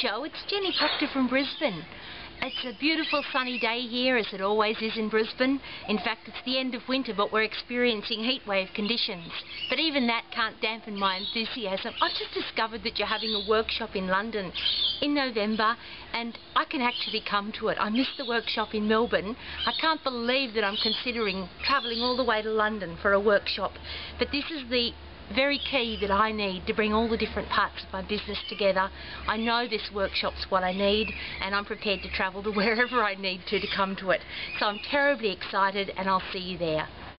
Joe, it's Jenni Proctor from Brisbane. It's a beautiful sunny day here, as it always is in Brisbane. In fact, it's the end of winter, but we're experiencing heatwave conditions. But even that can't dampen my enthusiasm. I've just discovered that you're having a workshop in London in November, and I can actually come to it. I missed the workshop in Melbourne. I can't believe that I'm considering travelling all the way to London for a workshop. But this is the very key that I need to bring all the different parts of my business together. I know this workshop's what I need and I'm prepared to travel to wherever I need to to come to it. So I'm terribly excited and I'll see you there.